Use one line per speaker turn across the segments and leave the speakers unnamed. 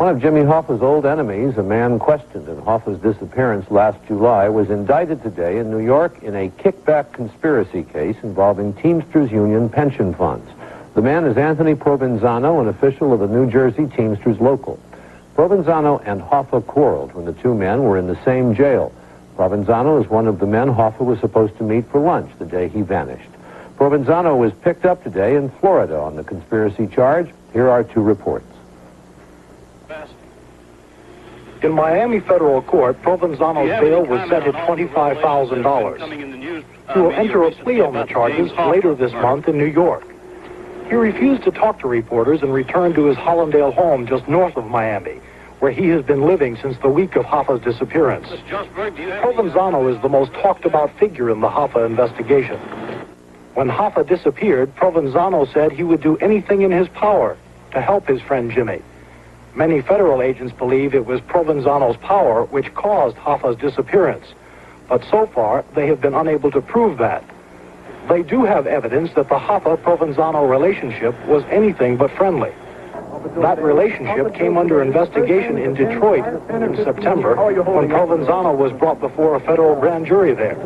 One of Jimmy Hoffa's old enemies, a man questioned in Hoffa's disappearance last July, was indicted today in New York in a kickback conspiracy case involving Teamsters Union pension funds. The man is Anthony Provenzano, an official of the New Jersey Teamsters local. Provenzano and Hoffa quarreled when the two men were in the same jail. Provenzano is one of the men Hoffa was supposed to meet for lunch the day he vanished. Provenzano was picked up today in Florida on the conspiracy charge. Here are two reports.
In Miami federal court, Provenzano's bail was set at $25,000. He will enter a plea on the charges later this month in New York. He refused to talk to reporters and returned to his Hallandale home just north of Miami, where he has been living since the week of Hoffa's disappearance. Provenzano is the most talked about figure in the Hoffa investigation. When Hoffa disappeared, Provenzano said he would do anything in his power to help his friend Jimmy. Many federal agents believe it was Provenzano's power which caused Hoffa's disappearance, but so far they have been unable to prove that. They do have evidence that the Hoffa-Provenzano relationship was anything but friendly. That relationship came under investigation in Detroit in September when Provenzano was brought before a federal grand jury there.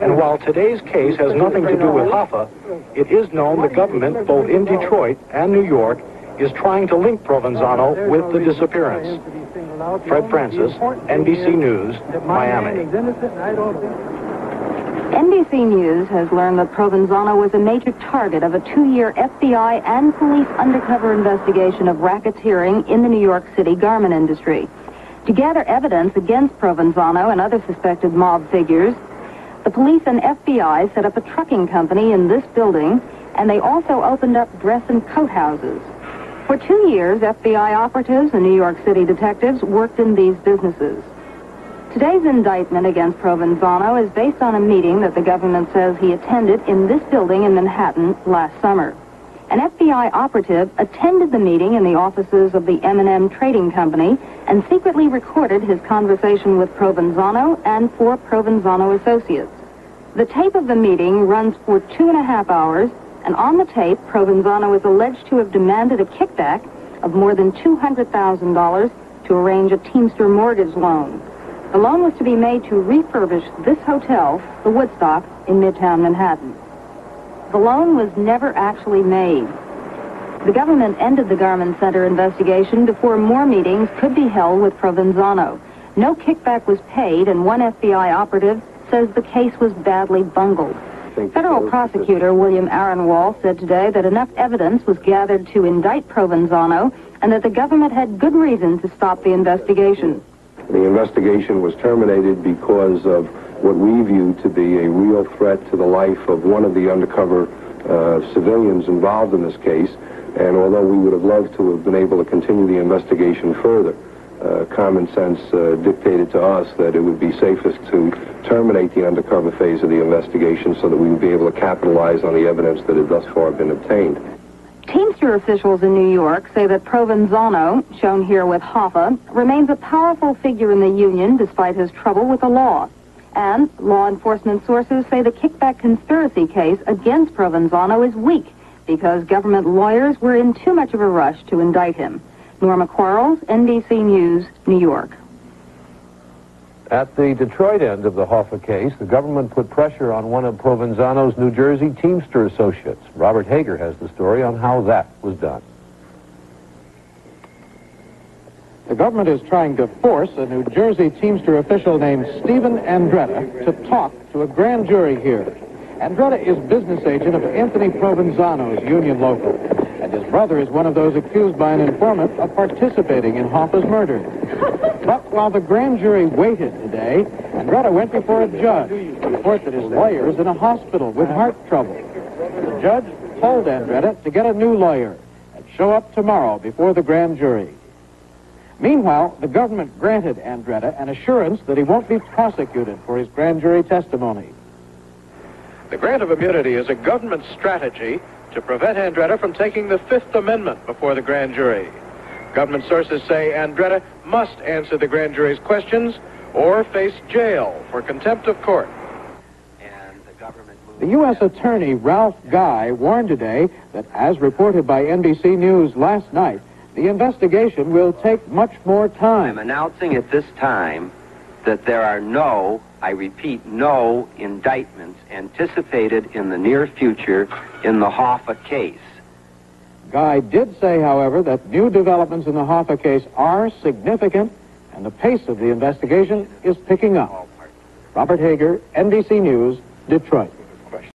And while today's case has nothing to do with Hoffa, it is known the government, both in Detroit and New York, is trying to link Provenzano with the disappearance. Fred Francis, NBC News, Miami.
NBC News has learned that Provenzano was a major target of a two-year FBI and police undercover investigation of racketeering in the New York City garment industry. To gather evidence against Provenzano and other suspected mob figures, the police and FBI set up a trucking company in this building, and they also opened up dress and coat houses. For two years, FBI operatives and New York City detectives worked in these businesses. Today's indictment against Provenzano is based on a meeting that the government says he attended in this building in Manhattan last summer. An FBI operative attended the meeting in the offices of the M&M Trading Company and secretly recorded his conversation with Provenzano and four Provenzano associates. The tape of the meeting runs for two and a half hours, and on the tape, Provenzano is alleged to have demanded a kickback of more than $200,000 to arrange a Teamster mortgage loan. The loan was to be made to refurbish this hotel, the Woodstock, in Midtown Manhattan. The loan was never actually made. The government ended the Garment Center investigation before more meetings could be held with Provenzano. No kickback was paid, and one FBI operative says the case was badly bungled. Federal prosecutor William Aronwald said today that enough evidence was gathered to indict Provenzano and that the government had good reason to stop the investigation.
The investigation was terminated because of what we view to be a real threat to the life of one of the undercover uh, civilians involved in this case. And although we would have loved to have been able to continue the investigation further, uh, common sense uh, dictated to us that it would be safest to terminate the undercover phase of the investigation so that we would be able to capitalize on the evidence that had thus far been obtained.
Teamster officials in New York say that Provenzano, shown here with Hoffa, remains a powerful figure in the union despite his trouble with the law. And law enforcement sources say the kickback conspiracy case against Provenzano is weak because government lawyers were in too much of a rush to indict him. Norma Quarles, NBC News, New York.
At the Detroit end of the Hoffa case, the government put pressure on one of Provenzano's New Jersey Teamster associates. Robert Hager has the story on how that was done.
The government is trying to force a New Jersey Teamster official named Stephen Andretta to talk to a grand jury here. Andretta is business agent of Anthony Provenzano's union local, and his brother is one of those accused by an informant of participating in Hoffa's murder. But while the grand jury waited today, Andretta went before a judge to report that his lawyer is in a hospital with heart trouble. The judge told Andretta to get a new lawyer and show up tomorrow before the grand jury. Meanwhile, the government granted Andretta an assurance that he won't be prosecuted for his grand jury testimony.
The grant of immunity is a government strategy to prevent Andretta from taking the Fifth Amendment before the grand jury. Government sources say Andretta must answer the grand jury's questions or face jail for contempt of court.
And the U.S. Attorney Ralph Guy warned today that, as reported by NBC News last night, the investigation will take much more
I'm
time.
announcing at this time that there are no, I repeat, no indictments anticipated in the near future in the Hoffa case.
Guy did say, however, that new developments in the Hoffa case are significant and the pace of the investigation is picking up. Oh, Robert Hager, NBC News, Detroit.